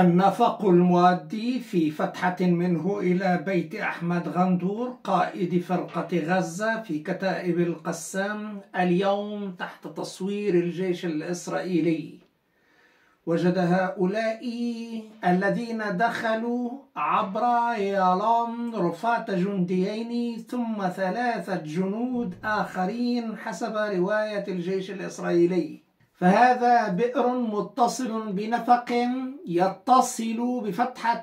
النفق المؤدي في فتحة منه إلى بيت أحمد غندور قائد فرقة غزة في كتائب القسام اليوم تحت تصوير الجيش الإسرائيلي. وجد هؤلاء الذين دخلوا عبر يالام رفات جنديين ثم ثلاثة جنود آخرين حسب رواية الجيش الإسرائيلي. فهذا بئر متصل بنفق يتصل بفتحة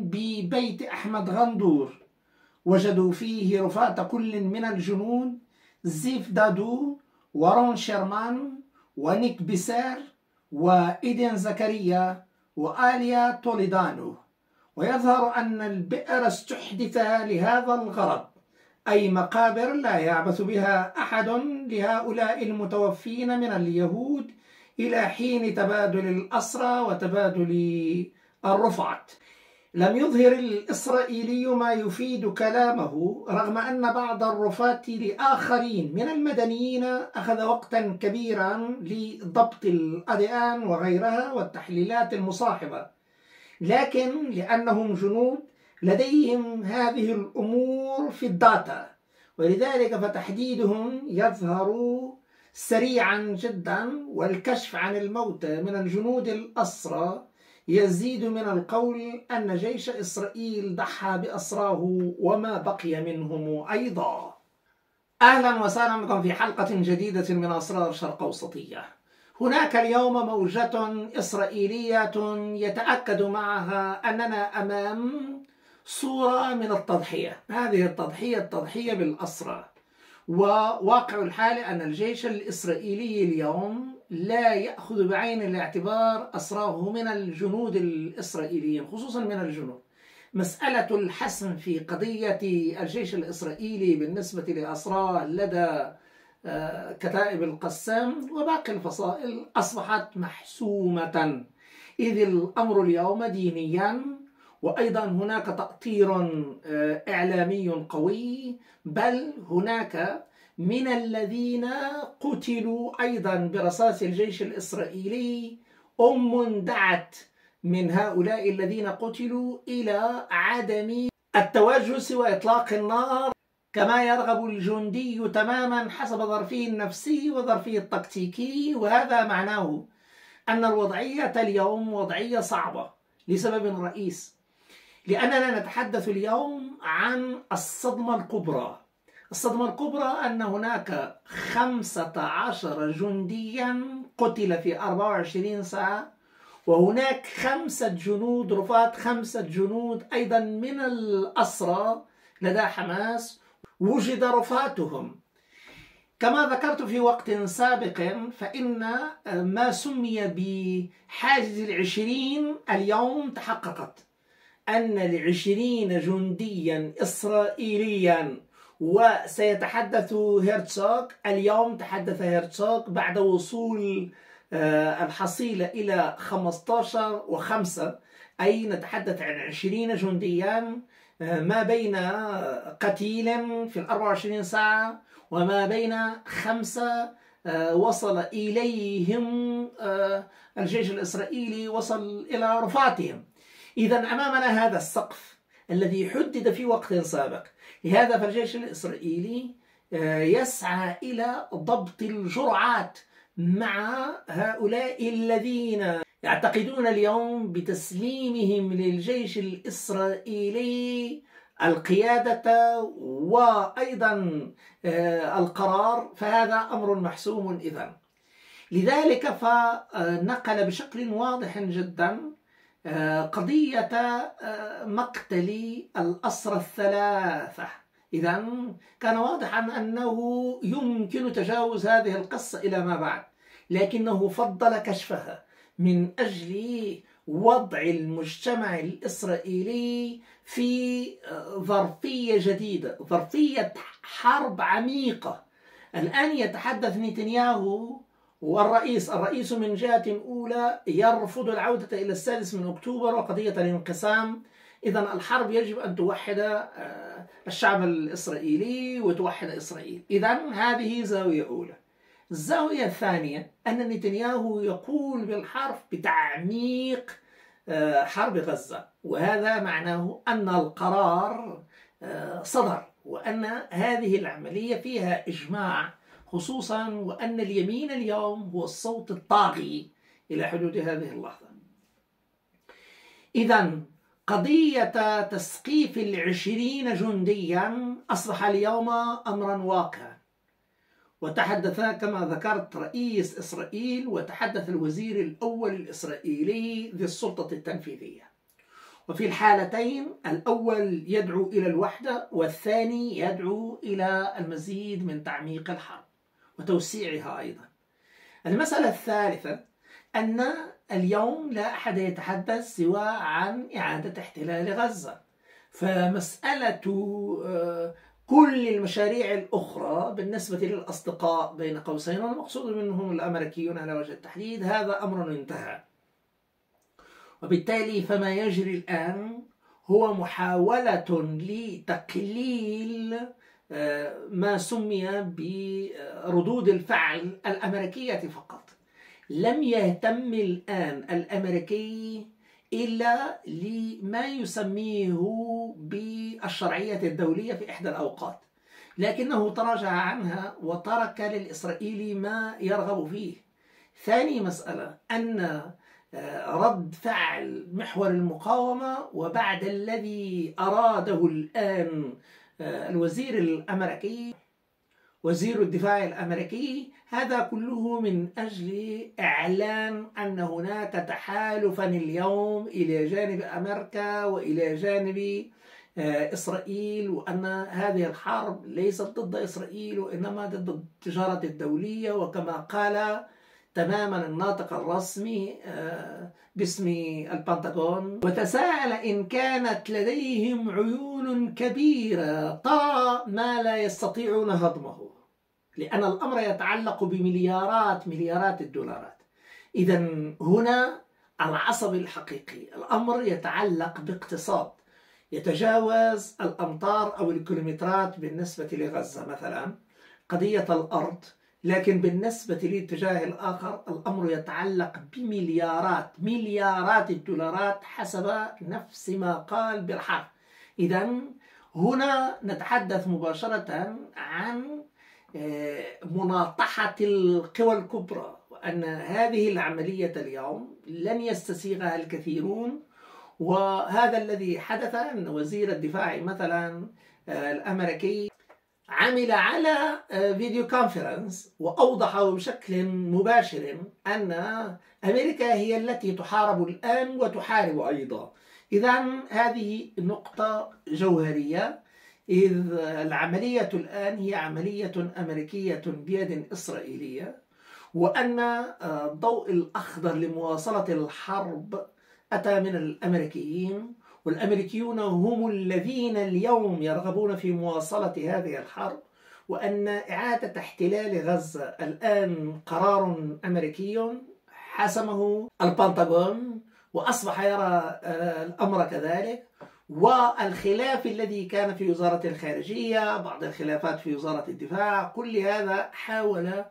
ببيت أحمد غندور. وجدوا فيه رفات كل من الجنود زيف دادو ورون شيرمان ونيك بيسير وإيدين زكريا وآليا توليدانو. ويظهر أن البئر استحدث لهذا الغرض. أي مقابر لا يعبث بها أحد لهؤلاء المتوفين من اليهود إلى حين تبادل الأسرى وتبادل الرفعت لم يظهر الإسرائيلي ما يفيد كلامه رغم أن بعض الرفات لآخرين من المدنيين أخذ وقتا كبيرا لضبط الأديان وغيرها والتحليلات المصاحبة. لكن لأنهم جنود لديهم هذه الأمور في الداتا ولذلك فتحديدهم يظهر سريعا جدا والكشف عن الموتى من الجنود الأسرى يزيد من القول أن جيش إسرائيل ضحى بأسراه وما بقي منهم أيضا. أهلا وسهلا بكم في حلقة جديدة من أسرار شرق أوسطية. هناك اليوم موجة إسرائيلية يتأكد معها أننا أمام صورة من التضحية. هذه التضحية التضحية بالأسرى. وواقع الحال أن الجيش الإسرائيلي اليوم لا يأخذ بعين الاعتبار أسراه من الجنود الإسرائيليين خصوصا من الجنود. مسألة الحسم في قضية الجيش الإسرائيلي بالنسبة لأسراه لدى آه، كتائب القسام وباقي الفصائل أصبحت محسومة. إذ الأمر اليوم دينيا وأيضا هناك تأطير آه، إعلامي قوي بل هناك من الذين قتلوا أيضا برصاص الجيش الإسرائيلي أم دعت من هؤلاء الذين قتلوا إلى عدم التوجس وإطلاق النار. كما يرغب الجندي تماما حسب ظرفه النفسي وظرفه التكتيكي وهذا معناه أن الوضعية اليوم وضعية صعبة لسبب رئيس. لأننا نتحدث اليوم عن الصدمة الكبرى. الصدمة الكبرى أن هناك خمسة عشر جنديا قتل في 24 ساعة وهناك خمسة جنود رفات خمسة جنود أيضا من الأسرى لدى حماس وجد رفاتهم. كما ذكرت في وقت سابق فإن ما سمي بحاجز العشرين اليوم تحققت. أن لعشرين جنديا إسرائيليا وسيتحدث هيرتسوغ اليوم تحدث هيرتسوغ بعد وصول آه، الحصيلة إلى 15 و5 أي نتحدث عن 20 جنديا آه، ما بين قتيل في ال 24 ساعة وما بين خمسة آه، وصل إليهم الجيش الإسرائيلي وصل إلى رفاتهم إذا أمامنا هذا السقف الذي حدد في وقت سابق. لهذا فالجيش الإسرائيلي آه، يسعى إلى ضبط الجرعات مع هؤلاء الذين يعتقدون اليوم بتسليمهم للجيش الإسرائيلي القيادة وأيضا آه، القرار. فهذا أمر محسوم إذا لذلك فنقل بشكل واضح جدا قضية آه، مقتل الأسرى الثلاثة. إذا كان واضحا أنه يمكن تجاوز هذه القصة إلى ما بعد لكنه فضل كشفها من أجل وضع المجتمع الإسرائيلي في آه، ظرفية جديدة ظرفية حرب عميقة. الآن يتحدث نتنياهو والرئيس الرئيس من جهة أولى يرفض العودة إلى السادس من أكتوبر وقضية الانقسام. إذا الحرب يجب أن توحد آه، الشعب الإسرائيلي وتوحد إسرائيل. إذا هذه زاوية أولى. الزاوية الثانية أن نتنياهو يقول بالحرف بتعميق آه، حرب غزة. وهذا معناه أن القرار آه، صدر وأن هذه العملية فيها إجماع خصوصا وأن اليمين اليوم هو الصوت الطاغي إلى حدود هذه اللحظة. إذا قضية تسقيف العشرين جنديا أصبح اليوم أمرا واقعا. وتحدث كما ذكرت رئيس إسرائيل وتحدث الوزير الأول الإسرائيلي ذي السلطة التنفيذية. وفي الحالتين الأول يدعو إلى الوحدة والثاني يدعو إلى المزيد من تعميق الحرب. وتوسيعها أيضا. المسألة الثالثة أن اليوم لا أحد يتحدث سوى عن إعادة احتلال غزة. فمسألة آه، كل المشاريع الأخرى بالنسبة للأصدقاء بين قوسين والمقصود منهم الأمريكيون على وجه التحديد هذا أمر انتهى. وبالتالي فما يجري الآن هو محاولة لتقليل ما سمي بردود الفعل الأمريكية فقط. لم يهتم الآن الأمريكي إلا لما يسميه بالشرعية الدولية في إحدى الأوقات. لكنه تراجع عنها وترك للإسرائيلي ما يرغب فيه. ثاني مسألة أن آه، رد فعل محور المقاومة وبعد الذي أراده الآن الوزير الأمريكي وزير الدفاع الأمريكي هذا كله من أجل إعلان أن هناك تحالفا اليوم إلى جانب أمريكا وإلى جانب آه، إسرائيل وأن هذه الحرب ليست ضد إسرائيل وإنما ضد التجارة الدولية وكما قال تماما الناطق الرسمي آه، باسم البنتاغون. وتساءل إن كانت لديهم عيون كبيرة ترى ما لا يستطيعون هضمه. لأن الأمر يتعلق بمليارات مليارات الدولارات. إذا هنا العصب الحقيقي الأمر يتعلق باقتصاد. يتجاوز الأمتار أو الكيلومترات بالنسبة لغزة مثلا. قضية الأرض لكن بالنسبة للاتجاه الآخر الأمر يتعلق بمليارات مليارات الدولارات حسب نفس ما قال بالحرف. إذا هنا نتحدث مباشرة عن آه، مناطحة القوى الكبرى وأن هذه العملية اليوم لن يستسيغها الكثيرون وهذا الذي حدث أن وزير الدفاع مثلا آه، الأمريكي عمل على آه، فيديو كونفرنس وأوضح بشكل مباشر أن أمريكا هي التي تحارب الآن وتحارب أيضا. إذا هذه نقطة جوهرية إذ العملية الآن هي عملية أمريكية بيد إسرائيلية وأن آه، الضوء الأخضر لمواصلة الحرب أتى من الأمريكيين. والأمريكيون هم الذين اليوم يرغبون في مواصلة هذه الحرب وأن إعادة احتلال غزة الآن قرار أمريكي حسمه البنتاغون وأصبح يرى آه، الأمر كذلك. والخلاف الذي كان في وزارة الخارجية بعض الخلافات في وزارة الدفاع كل هذا حاول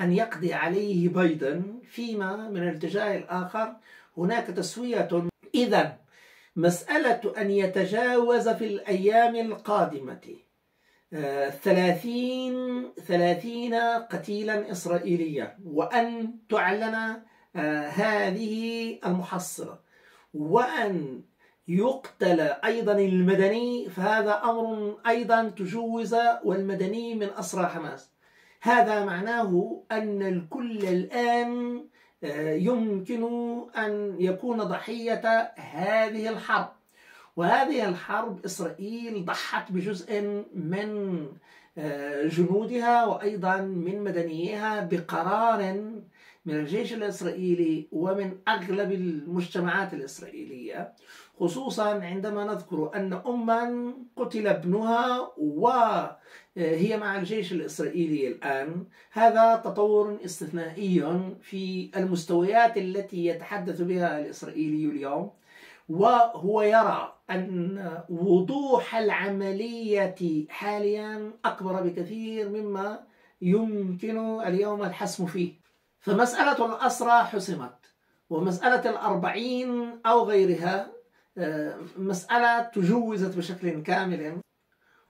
أن يقضي عليه بايدن. فيما من الاتجاه الآخر هناك تسوية. إذا مسألة أن يتجاوز في الأيام القادمة. آه، ثلاثين ثلاثين قتيلا إسرائيليا وأن تعلن آه، هذه المحصلة وأن يقتل أيضا المدني فهذا أمر أيضا تجوز والمدني من أسرى حماس. هذا معناه أن الكل الآن يمكن أن يكون ضحية هذه الحرب. وهذه الحرب إسرائيل ضحت بجزء من آه، جنودها وأيضا من مدنيها بقرار من الجيش الإسرائيلي ومن أغلب المجتمعات الإسرائيلية خصوصا عندما نذكر أن أما قتل ابنها وهي مع الجيش الإسرائيلي الآن. هذا تطور استثنائي في المستويات التي يتحدث بها الإسرائيلي اليوم وهو يرى أن وضوح العملية حاليا أكبر بكثير مما يمكن اليوم الحسم فيه. فمسألة الأسرى حسمت ومسألة الأربعين أو غيرها آه، مسألة تجوزت بشكل كامل.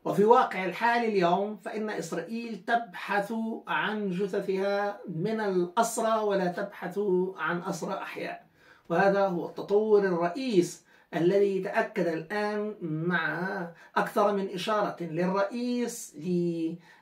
وفي واقع الحال اليوم فإن إسرائيل تبحث عن جثثها من الأسرى ولا تبحث عن أسرى أحياء. وهذا هو التطور الرئيس الذي تأكد الآن مع أكثر من إشارة للرئيس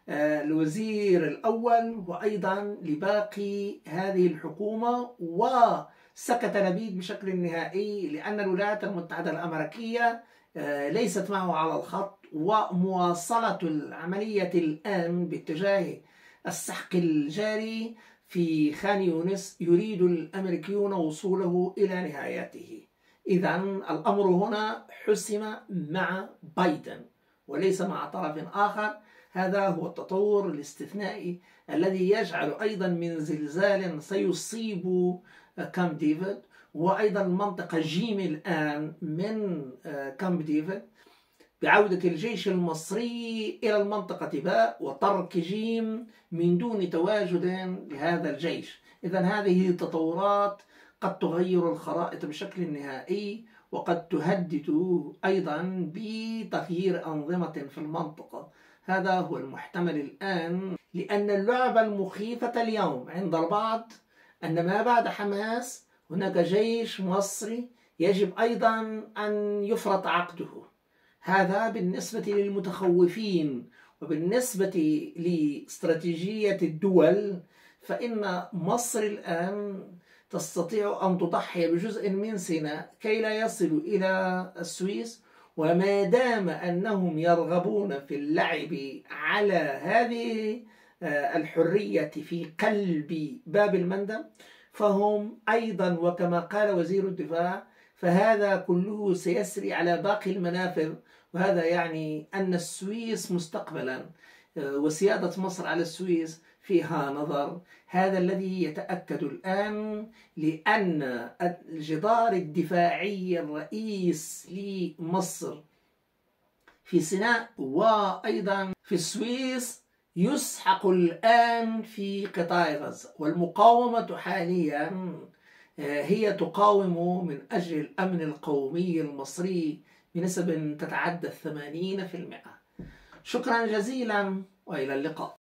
للوزير الأول وأيضا لباقي هذه الحكومة وسكت لبيد بشكل نهائي لأن الولايات المتحدة الأمريكية آه، ليست معه على الخط. ومواصلة العملية الآن باتجاه السحق الجاري في خان يونس يريد الأمريكيون وصوله إلى نهايته إذا الأمر هنا حسم مع بايدن وليس مع طرف آخر. هذا هو التطور الاستثنائي الذي يجعل أيضا من زلزال سيصيب كامب ديفيد وأيضا منطقة جيم الآن من كامب ديفيد. بعودة الجيش المصري إلى المنطقة باء وترك جيم من دون تواجد لهذا الجيش. إذا هذه تطورات قد تغير الخرائط بشكل نهائي وقد تهدد أيضا بتغيير أنظمة في المنطقة. هذا هو المحتمل الآن لأن اللعبة المخيفة اليوم عند البعض أن ما بعد حماس هناك جيش مصري يجب أيضا أن يفرط عقده. هذا بالنسبة للمتخوفين وبالنسبة لاستراتيجية الدول فإن مصر الآن تستطيع أن تضحي بجزء من سيناء كي لا يصلوا إلى السويس وما دام أنهم يرغبون في اللعب على هذه آه، الحرية في قلب باب المندب فهم أيضا وكما قال وزير الدفاع فهذا كله سيسري على باقي المنافذ وهذا يعني أن السويس مستقبلا. آه، وسيادة مصر على السويس فيها نظر. هذا الذي يتأكد الآن لأن الجدار الدفاعي الرئيس لمصر في سيناء وأيضا في السويس يسحق الآن في قطاع غزة. والمقاومة حاليا هي تقاوم من أجل الأمن القومي المصري بنسب تتعدى الثمانين في المئة. شكرا جزيلا وإلى اللقاء.